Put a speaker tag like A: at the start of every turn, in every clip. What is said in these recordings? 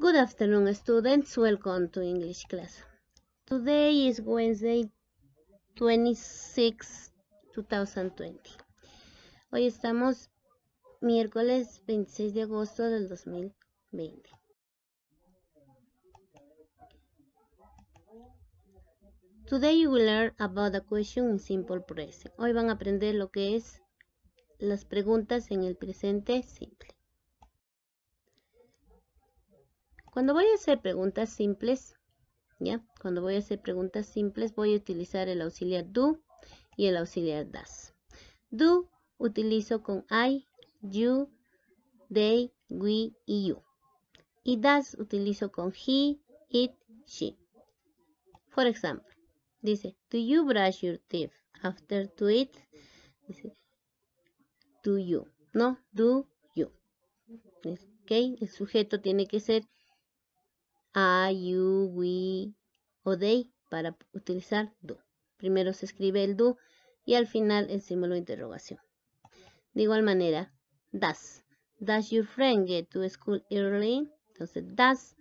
A: Good afternoon, students. Welcome to English class. Today is Wednesday, 26, 2020. Hoy estamos miércoles 26 de agosto del 2020. Today you will learn about the question in simple present. Hoy van a aprender lo que es las preguntas en el presente simple. Cuando voy a hacer preguntas simples, ¿ya? Cuando voy a hacer preguntas simples voy a utilizar el auxiliar do y el auxiliar does. Do utilizo con I, you, they, we y you. Y does utilizo con he, it, she. For example, dice, do you brush your teeth after to eat? Dice, do you, no, do you. Ok, el sujeto tiene que ser I, you, we o they para utilizar do. Primero se escribe el do y al final el símbolo de interrogación. De igual manera, does. Does your friend get to school early? Entonces, does,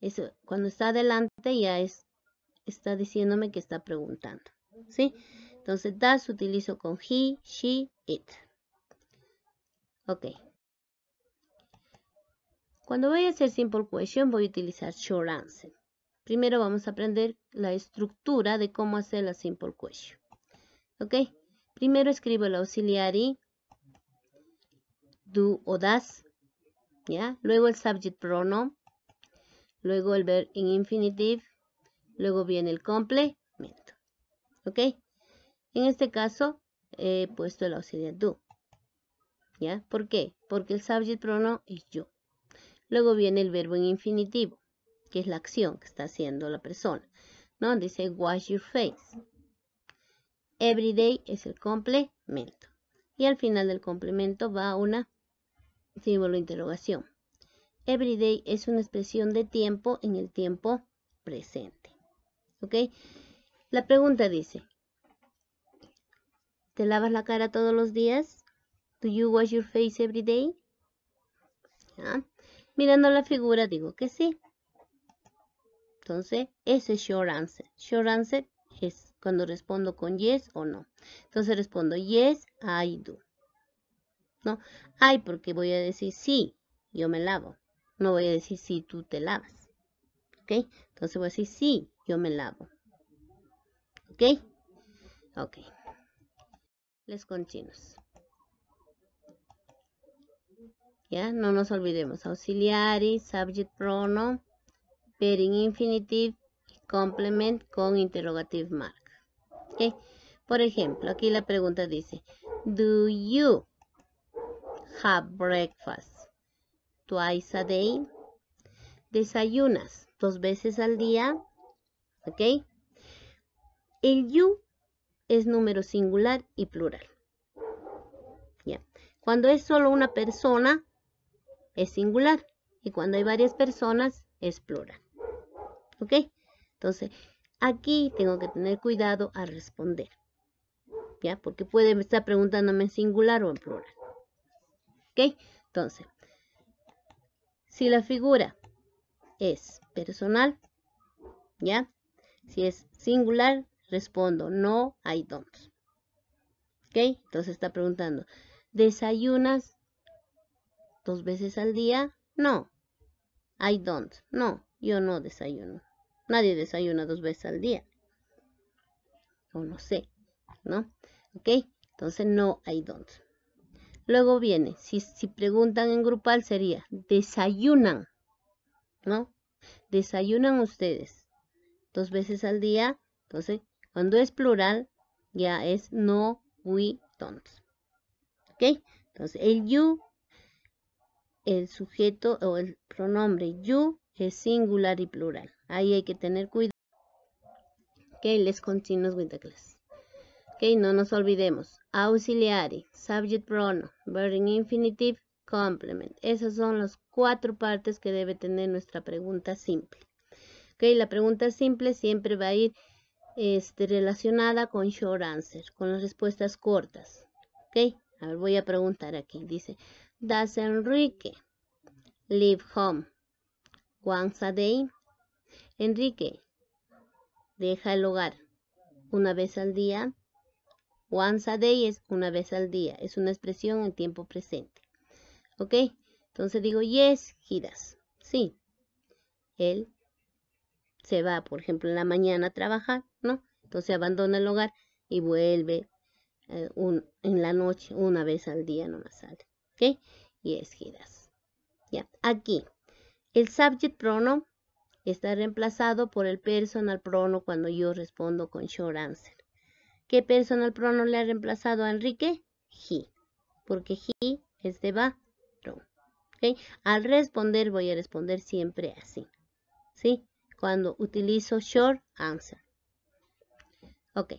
A: eso, cuando está adelante ya es, está diciéndome que está preguntando. ¿Sí? Entonces, does utilizo con he, she, it. Ok. Cuando voy a hacer simple question voy a utilizar short answer. Primero vamos a aprender la estructura de cómo hacer la simple question. ¿Ok? Primero escribo el auxiliary, do o das, ¿ya? Luego el subject pronoun, luego el verb in infinitive, luego viene el complemento. ¿Ok? En este caso he puesto el auxiliar do. ¿Ya? ¿Por qué? Porque el subject pronoun es yo. Luego viene el verbo en infinitivo, que es la acción que está haciendo la persona. ¿no? Dice wash your face. Every day es el complemento. Y al final del complemento va una símbolo de interrogación. Every day es una expresión de tiempo en el tiempo presente. ¿Ok? La pregunta dice, ¿te lavas la cara todos los días? Do you wash your face every day? Mirando la figura digo que sí. Entonces, ese es short answer. Short answer es cuando respondo con yes o no. Entonces respondo yes, I do. ¿No? I porque voy a decir sí, yo me lavo. No voy a decir sí, tú te lavas. ¿Ok? Entonces voy a decir sí, yo me lavo. ¿Ok? Ok. Les continuamos. No nos olvidemos, auxiliary, subject pronoun, pairing infinitive, complement con interrogative mark. Por ejemplo, aquí la pregunta dice, do you have breakfast twice a day? ¿Desayunas dos veces al día? El you es número singular y plural. Cuando es solo una persona, es singular y cuando hay varias personas es plural. ¿Ok? Entonces, aquí tengo que tener cuidado al responder. ¿Ya? Porque puede estar preguntándome en singular o en plural. ¿Ok? Entonces, si la figura es personal, ¿ya? Si es singular, respondo no, I don't. ¿Ok? Entonces está preguntando, ¿desayunas dos veces al día? No. I don't. No, yo no desayuno. Nadie desayuna dos veces al día. O no sé, ¿no? ¿Ok? Entonces no, I don't. Luego viene, si, si preguntan en grupal sería, desayunan, ¿no? Desayunan ustedes dos veces al día. Entonces, cuando es plural, ya es no, we don't. ¿Ok? Entonces, el you el sujeto o el pronombre you es singular y plural. Ahí hay que tener cuidado. Ok, let's continue with the class. No nos olvidemos. Auxiliary, subject pronoun, verb in infinitive, complement. Esas son las cuatro partes que debe tener nuestra pregunta simple. Ok, la pregunta simple siempre va a ir este, relacionada con short answer, con las respuestas cortas. Ok, a ver, voy a preguntar aquí. Dice, Does Enrique live home once a day. Enrique, deja el hogar una vez al día. Once a day es una vez al día. Es una expresión en tiempo presente. ¿Ok? Entonces digo, yes, he. Sí. Él se va, por ejemplo, en la mañana a trabajar, ¿no? Entonces abandona el hogar y vuelve eh, en la noche una vez al día nomás sale. ¿Ok? Yes, he does. Ya. Aquí, el subject pronoun está reemplazado por el personal pronoun cuando yo respondo con short answer. ¿Qué personal pronoun le ha reemplazado a Enrique? He, porque he es de va. Al responder voy a responder siempre así. ¿Sí? Cuando utilizo short answer. Ok.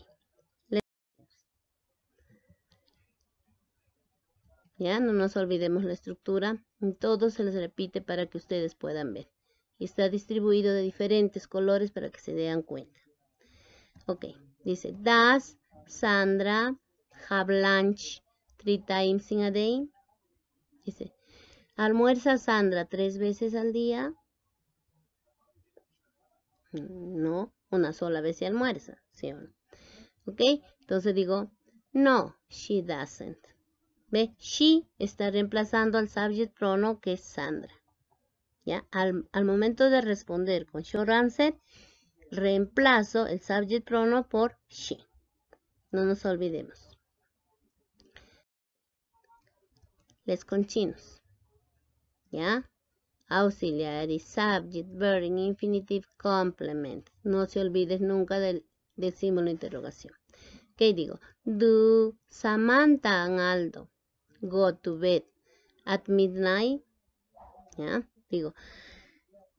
A: No nos olvidemos la estructura. Todo se les repite para que ustedes puedan ver. Está distribuido de diferentes colores para que se den cuenta. Ok, dice, does Sandra have lunch three times in a day? Dice, ¿almuerza Sandra tres veces al día? No, una sola vez se almuerza, ¿sí o no? Ok, entonces digo, no, she doesn't. ¿Ve? She está reemplazando al subject pronoun que es Sandra. ¿Ya? Al, al, momento de responder con short answer, reemplazo el subject pronoun por she. No nos olvidemos. Les continuos. ¿Ya? Auxiliary, subject, verb, infinitive, complement. No se olviden nunca del, del símbolo de interrogación. ¿Qué digo? Do Samantha and Aldo go to bed at midnight? ¿Ya? Digo,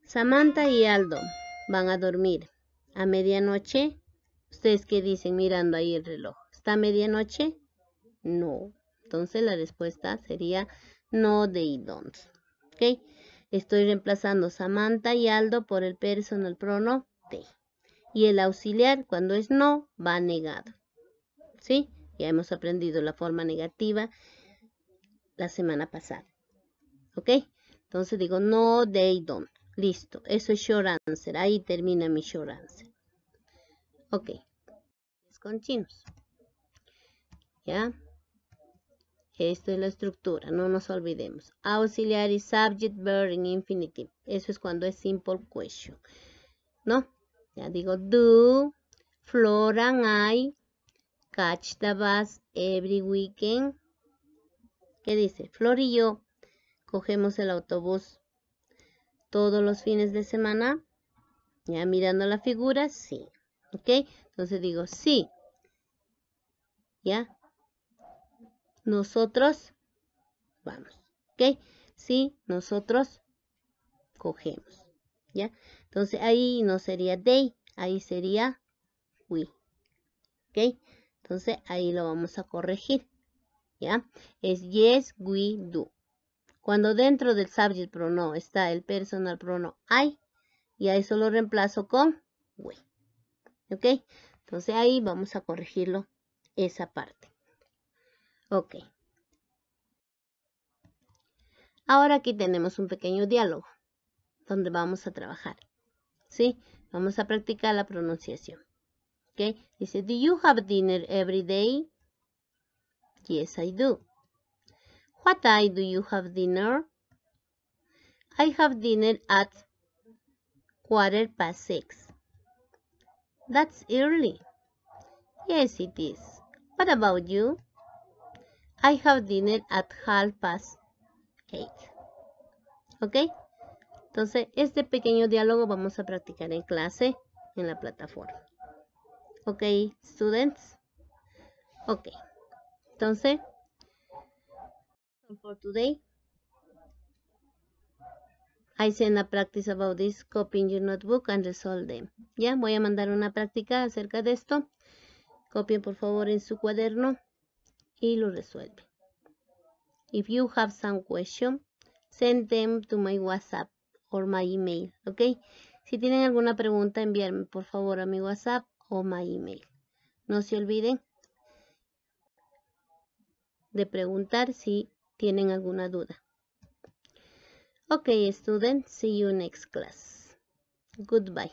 A: Samantha y Aldo van a dormir a medianoche. ¿Ustedes qué dicen mirando ahí el reloj? ¿Está medianoche? No. Entonces la respuesta sería no, they don't. ¿Ok? Estoy reemplazando Samantha y Aldo por el personal prono they. Y el auxiliar, cuando es no, va negado. ¿Sí? Ya hemos aprendido la forma negativa la semana pasada. ¿Ok? Entonces digo, no, they don't. Listo. Eso es short answer. Ahí termina mi short answer. Ok. Continuos. ¿Ya? Esto es la estructura, no nos olvidemos. Auxiliary, subject, verb, infinitive. Eso es cuando es simple question. ¿No? Ya digo, do Flora and I catch the bus every weekend? ¿Qué dice? Flor y yo cogemos el autobús todos los fines de semana. Ya mirando la figura, sí. ¿Ok? Entonces digo, sí. ¿Ya? Nosotros vamos. ¿Ok? Sí, nosotros cogemos. ¿Ya? Entonces ahí no sería they, ahí sería we. ¿Ok? Entonces ahí lo vamos a corregir. ¿Ya? Es yes, we, do. Cuando dentro del subject pronoun está el personal pronoun I, y a eso lo reemplazo con we. ¿Ok? Entonces ahí vamos a corregirlo esa parte. Ok. Ahora aquí tenemos un pequeño diálogo donde vamos a trabajar. ¿Sí? Vamos a practicar la pronunciación. ¿Ok? Dice, do you have dinner every day? Yes, I do. What time do you have dinner? I have dinner at quarter past six. That's early. Yes, it is. What about you? I have dinner at half past eight. ¿Ok? Entonces, este pequeño diálogo vamos a practicar en clase en la plataforma. ¿Ok, students? Ok. Entonces, for today, I send a practice about this, copy in your notebook and resolve them. Ya, voy a mandar una práctica acerca de esto. Copien por favor en su cuaderno y lo resuelve. If you have some question, send them to my WhatsApp or my email, ¿ok? Si tienen alguna pregunta, enviarme por favor a mi WhatsApp o my email. No se olviden de preguntar si tienen alguna duda. Okay, students, see you next class. Goodbye.